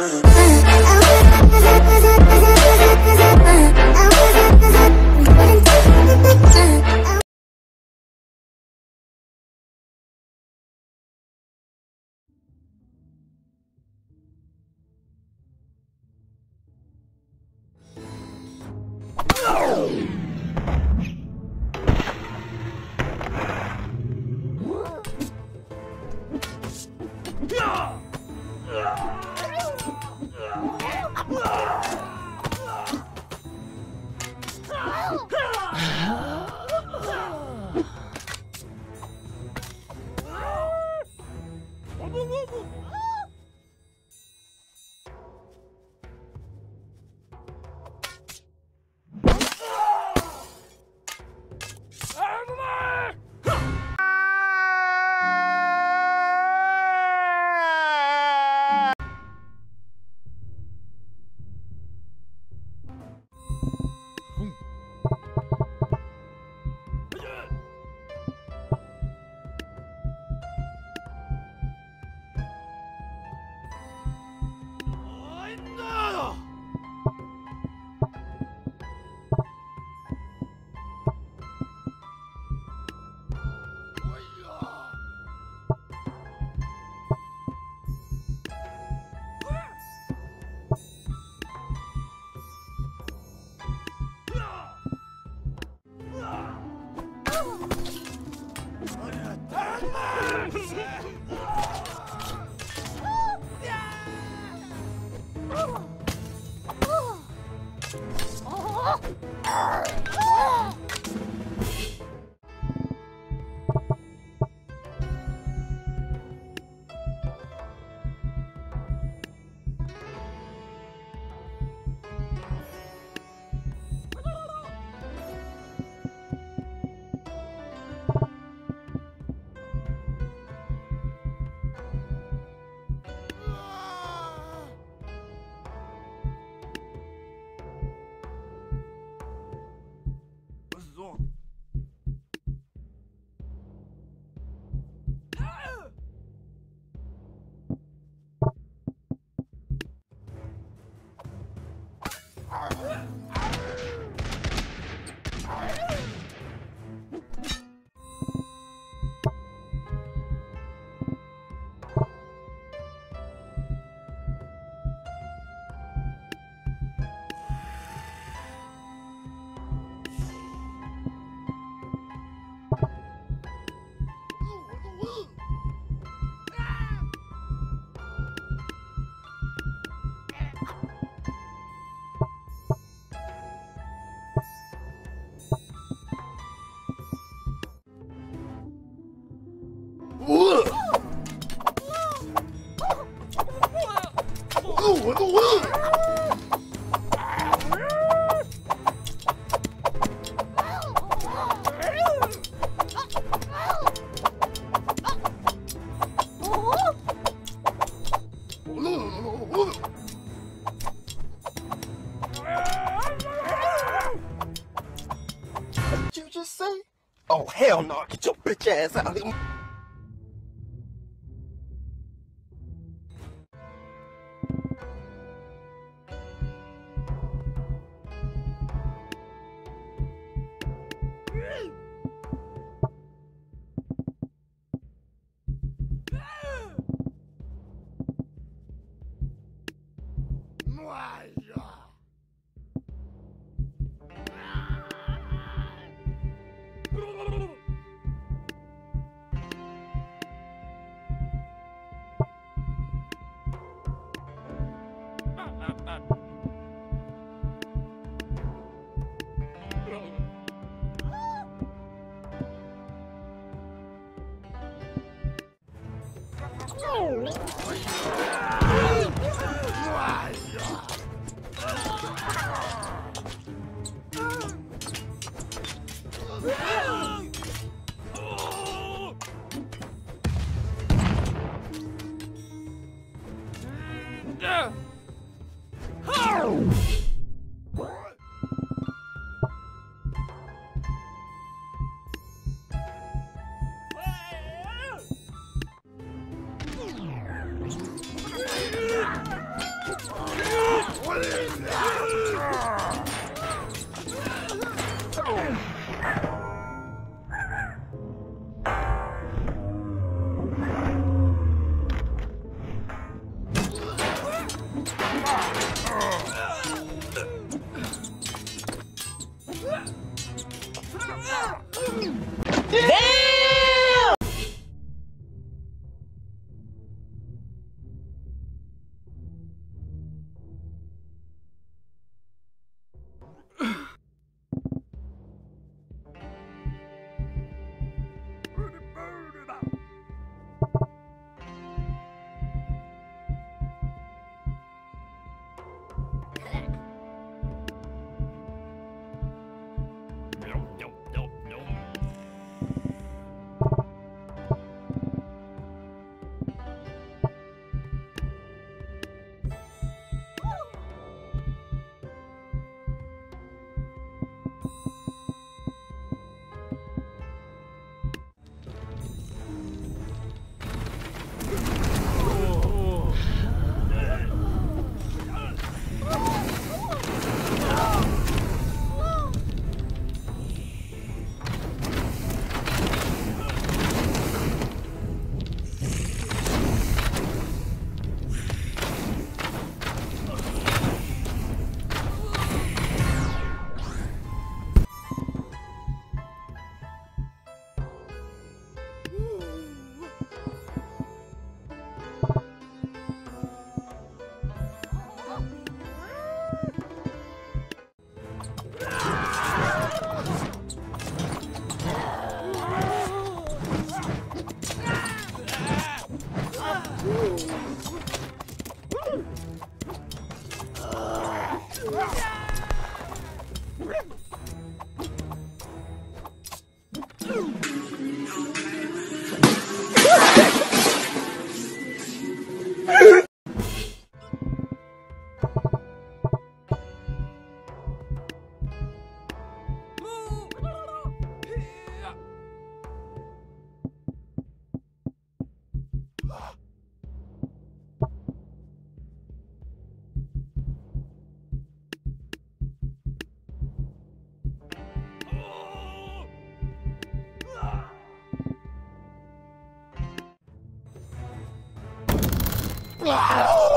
Uh-huh. 不不不 Ah! hell no. Get your bitch ass out of here. Thank you. Oh!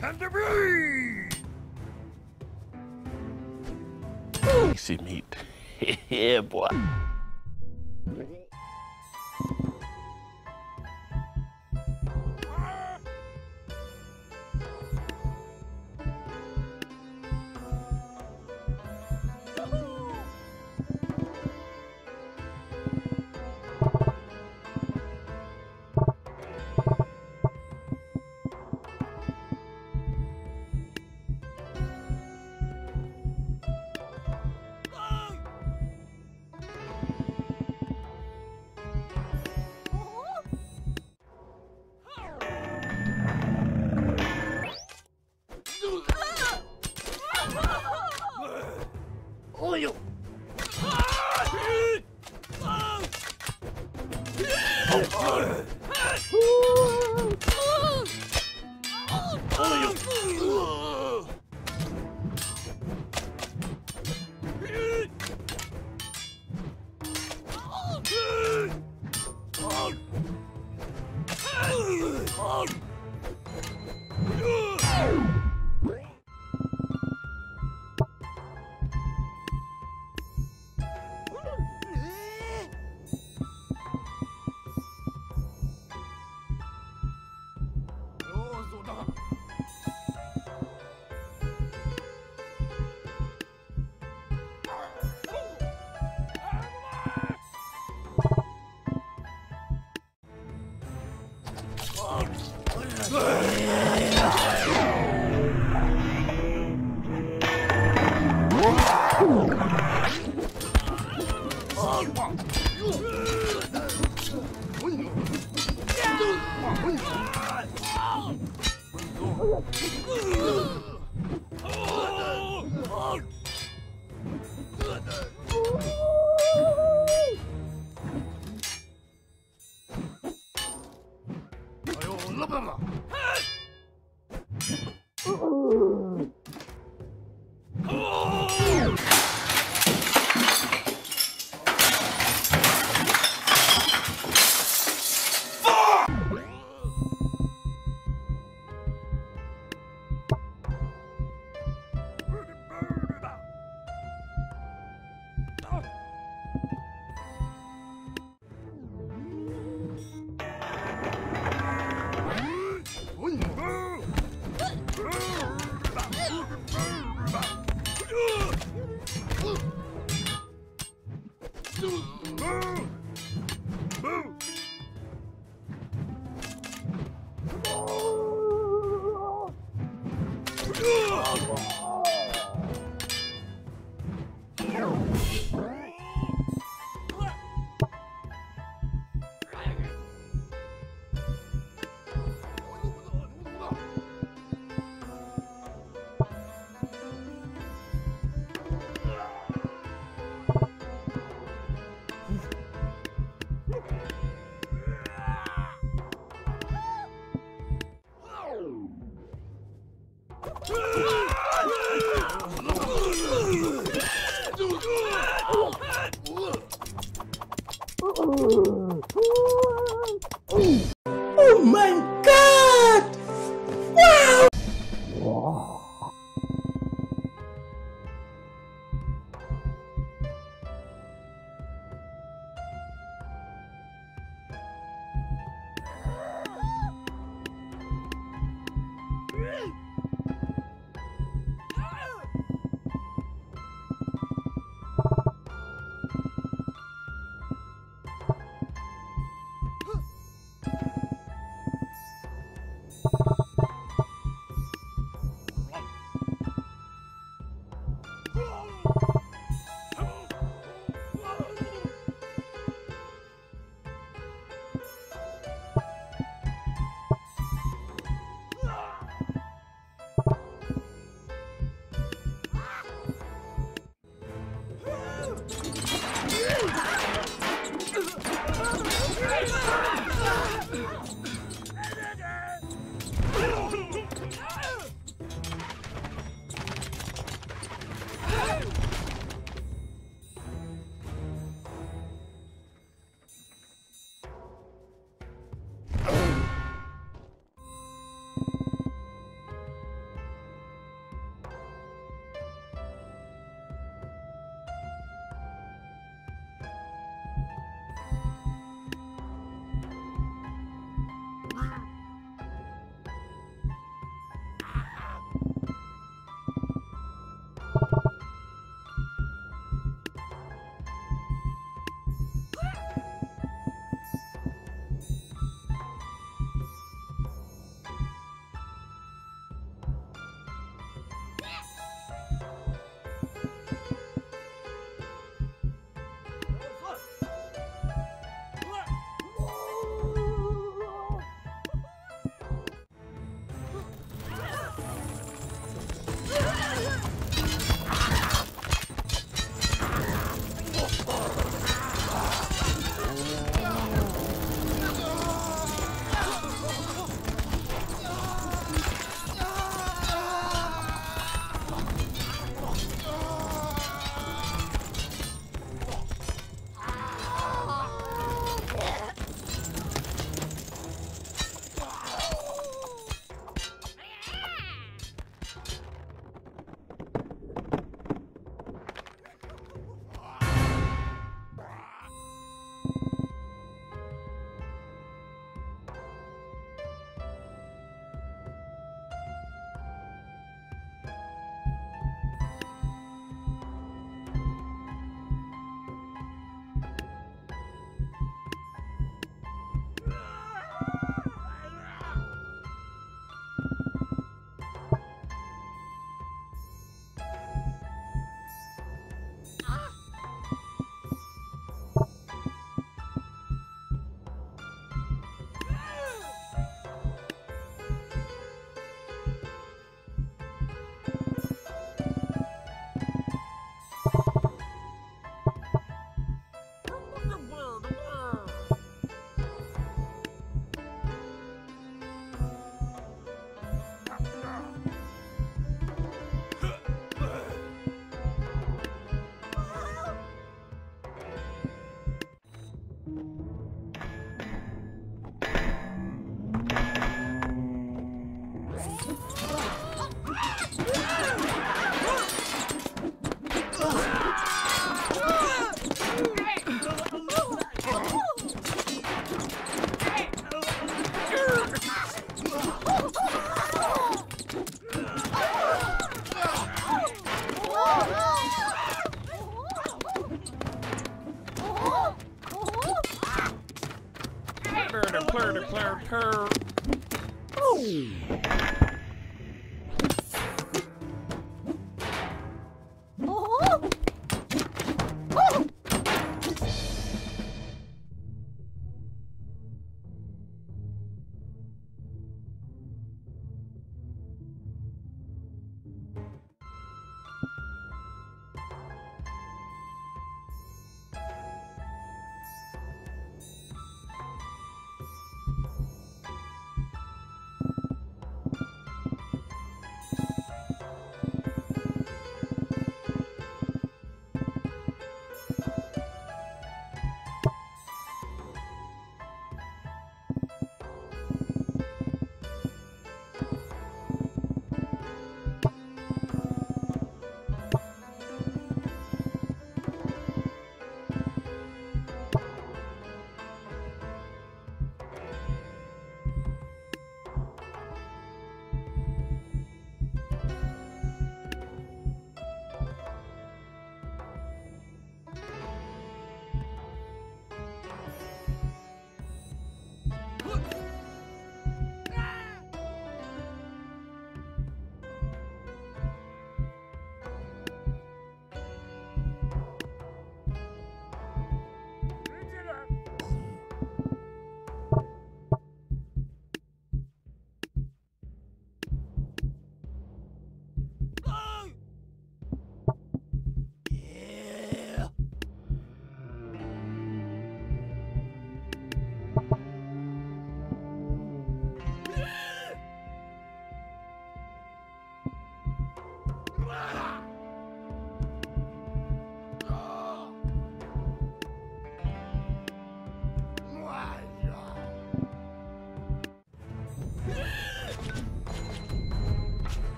Time to breathe! Meat. yeah, boy. hug!